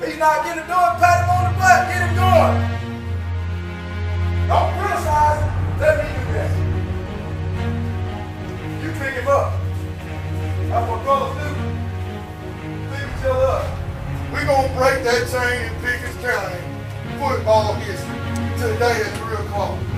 He's not getting it done. Pat him on the butt. Get him going. Don't criticize him. Let me do that. You pick him up. That's what brothers do. Pick each other up. We're going to break that chain in Pickens County football history today at 3 o'clock.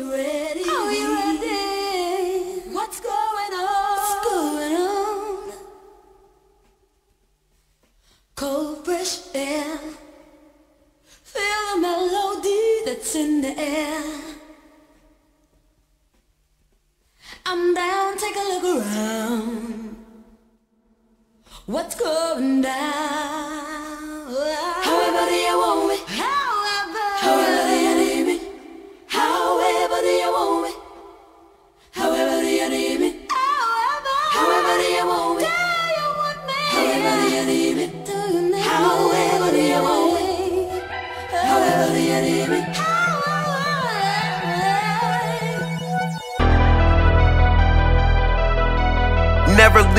You ready? Are you ready? What's going on? What's going on? Cold, fresh air. Feel the melody that's in the air. I'm down, take a look around. What's going down?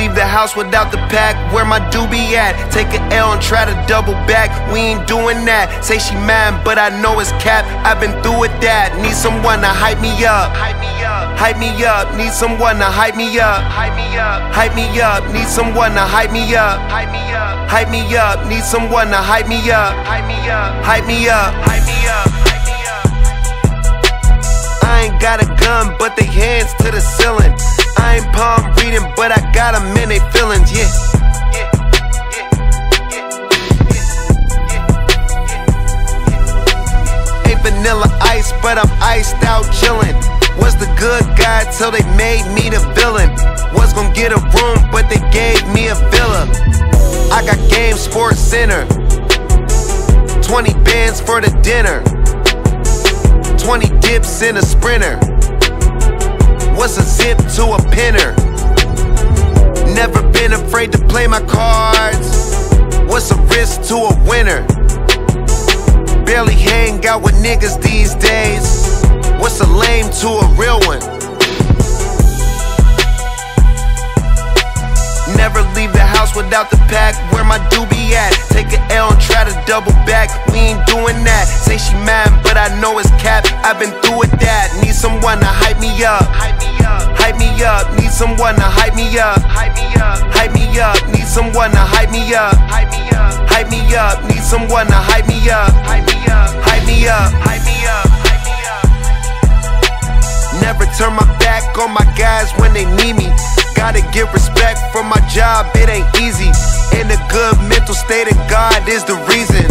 Leave the house without the pack. Where my doobie at? Take an L and try to double back. We ain't doing that. Say she mad, but I know it's cap. I've been through with that. Need someone to hype me up. Hype me up. Hype me up. Need someone to hype me up. Hype me up. Hype me up. Need someone to hype me up. Hype me up. Hype me up. Need someone to hype me up. Hype me up. Hype me up. Hype me up. Hype me up. I ain't got a gun, but they hands to the ceiling. I ain't palm reading, but I got them in they feelings, yeah. Ain't vanilla ice, but I'm iced out chillin'. Was the good guy till they made me the villain. Was gonna get a room, but they gave me a villa. I got game sports center. 20 bands for the dinner. 20 dips in a sprinter. What's a zip to a pinner? Never been afraid to play my cards. What's a risk to a winner? Barely hang out with niggas these days. What's a lame to a real one? Never leave the house without the pack. Where my doobie at? Take an L and try to double back. We ain't doing that. She mad, but I know it's cap. I've been through with that. Need someone to hype me up. Hype me up. Hype me up. Need someone to hype me up. Hype me up. Hype me up. Need someone to hype me up. Hype me up. Need someone to hype me up. Hype me up. Hype me up. Hype me up. Never turn my back on my guys when they need me. Gotta give respect for my job, it ain't easy. In a good mental state, and God is the reason.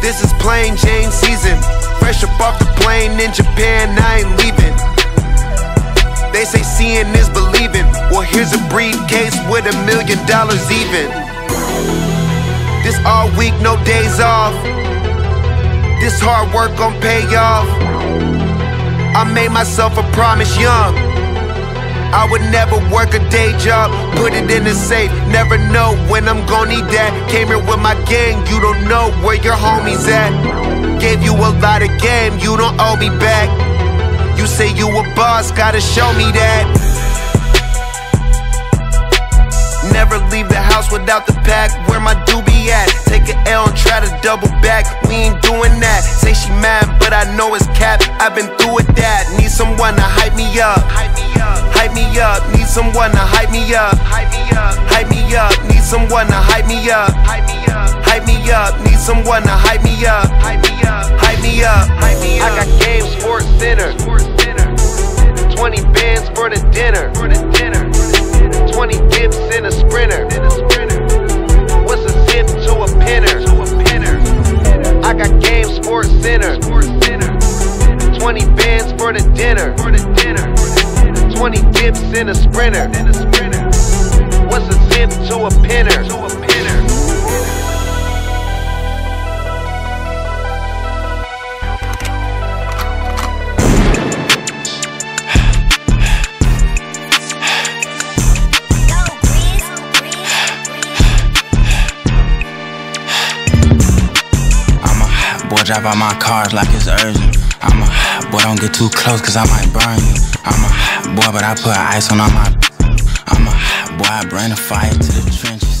This is plain Jane season. Fresh up off the plane in Japan, I ain't leaving. They say seeing is believing. Well, here's a briefcase with a million dollars even. This all week, no days off. This hard work gon' pay off. I made myself a promise young. I would never work a day job, put it in the safe. Never know when I'm gon' need that. Came here with my gang, you don't know where your homies at. Gave you a lot of game, you don't owe me back. You say you a boss, gotta show me that. Never leave the house without the pack. Where my doobie at? Take an L and try to double back. We ain't doing that. Say she mad, but I know it's cap. I've been through with that. Need someone to hype me up. Hype me up. Hype me up. Need someone to hype me up. Hype me up. Hype me up. Need someone to hype me up. Hype me up. Hype me up. Need someone to hype me up. Hype me up. Hype me up. Hype me up. I got game sports center. Sports center. 20 bands for the dinner. For the dinner. Sprinter. What's a zip to a pinner? Drive out my cars like it's urgent. I'm a hot boy, don't get too close cause I might burn you. I'm a hot boy, but I put ice on all my. A boy, I bring the fire to the trenches.